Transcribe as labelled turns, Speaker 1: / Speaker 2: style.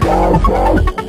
Speaker 1: Bye.